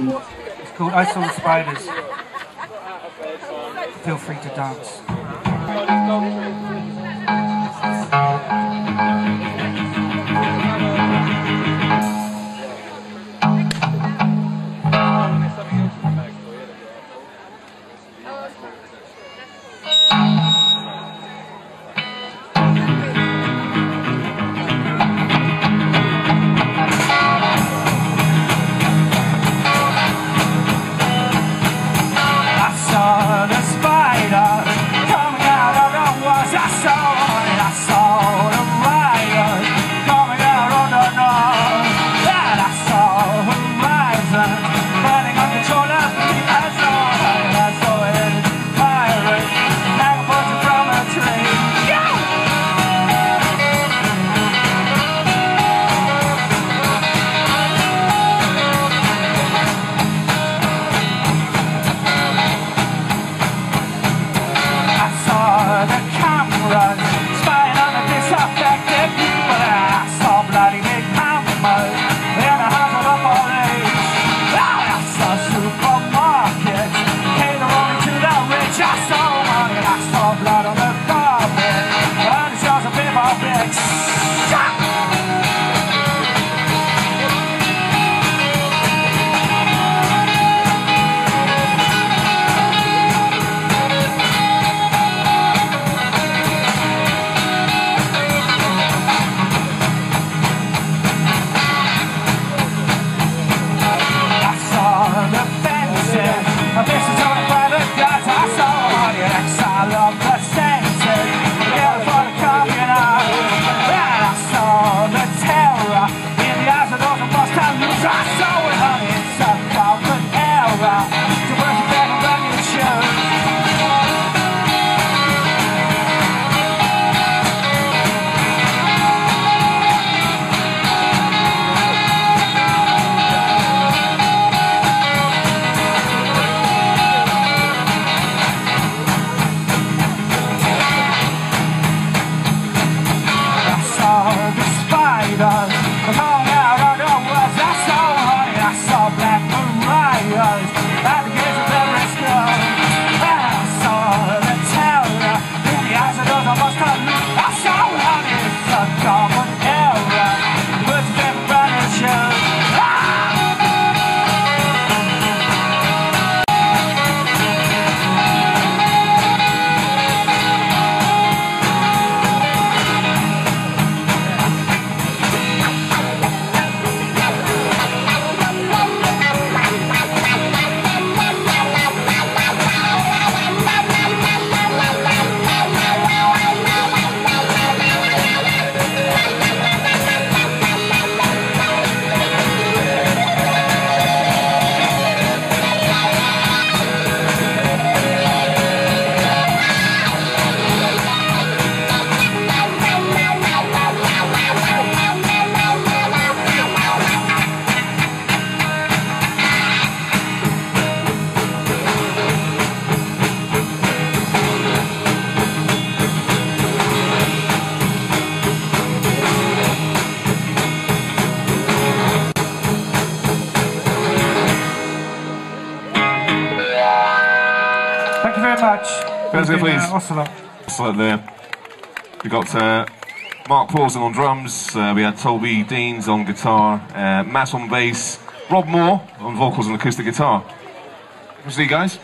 It's called I Saw the Spiders. Feel free to dance. by the Thank you very much. Thank Guys, please. Uh, Ocelot. There. We got uh, Mark Paulson on drums. Uh, we had Toby Deans on guitar. Uh, Matt on bass. Rob Moore on vocals and acoustic guitar. Good to see you guys.